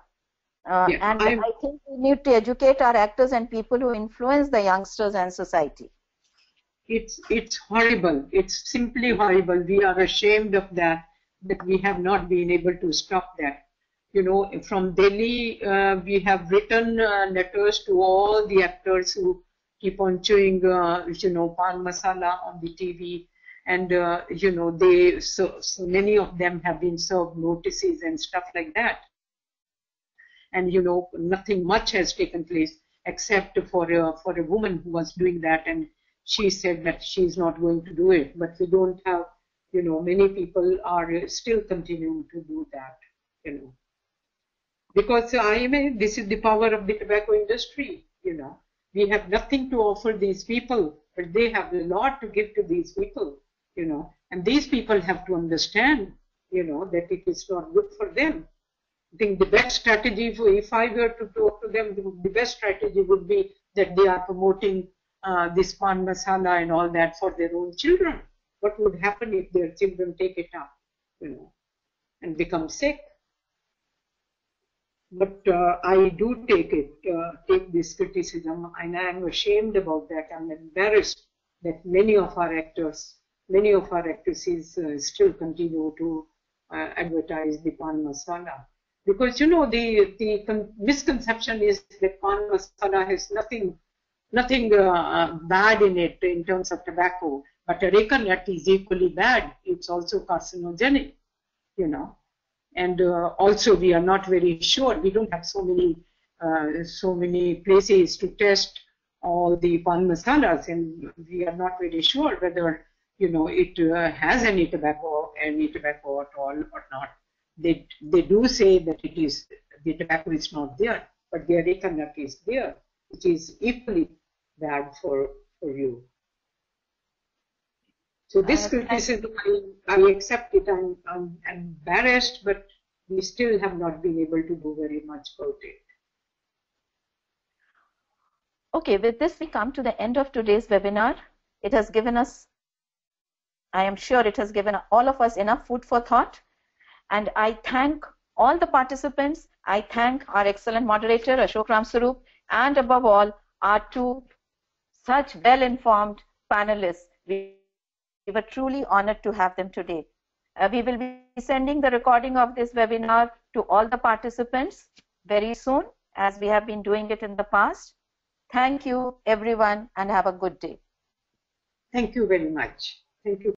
uh, Yeah, and I'm- I think we need to educate our actors and people who influence the youngsters and society. it's it's horrible. It's simply horrible. We are ashamed of that that we have not been able to stop that you know from delhi uh, we have written uh, letters to all the actors who keep on chewing uh, you know pan masala on the tv and uh, you know they so, so many of them have been served notices and stuff like that. And you know nothing much has taken place except for a, for a woman who was doing that. And she said that she's not going to do it. But we don't have you know many people are still continuing to do that you know because i mean this is the power of the tobacco industry you know we have nothing to offer these people but they have a lot to give to these people you know and these people have to understand you know, that it is not good for them. I think the best strategy for if I were to talk to them, the best strategy would be that they are promoting uh, this pan masala and all that for their own children. What would happen if their children take it up, you know, and become sick? But uh, I do take it, uh, take this criticism, and I am ashamed about that. I'm embarrassed that many of our actors, many of our actresses uh, still continue to advertise the pan masala. Because you know the the misconception is that pan masala has nothing nothing uh, bad in it in terms of tobacco, but areca nut is equally bad. It's also carcinogenic, you know. And uh, also, we are not very sure. We don't have so many uh, so many places to test all the pan masalas, and we are not very sure whether you know it uh, has any tobacco, any tobacco at all or not. They they do say that it is the tobacco is not there, but the areca nut is there, which is equally bad for for you. So this criticism, I, I accept it. I'm, I'm embarrassed, but we still have not been able to do very much about it. Okay, with this we come to the end of today's webinar. It has given us, I am sure it has given all of us enough food for thought. And I thank all the participants. I thank our excellent moderator, Ashok Ramsarup, and above all, our two such well-informed panelists. We, we were truly honored to have them today. Uh, we will be sending the recording of this webinar to all the participants very soon, as we have been doing it in the past. Thank you, everyone, and have a good day. Thank you very much. Thank you.